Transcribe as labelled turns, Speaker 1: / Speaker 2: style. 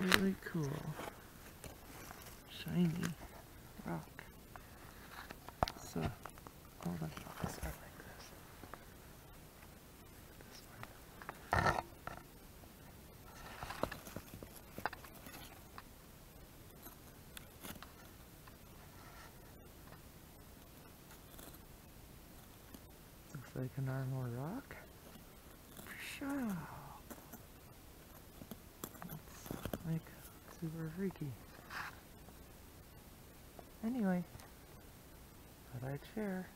Speaker 1: really cool, shiny rock. So, all the rocks are like this. This one. Looks like an normal rock. Pshaw. That's like super freaky. Anyway, thought I'd share.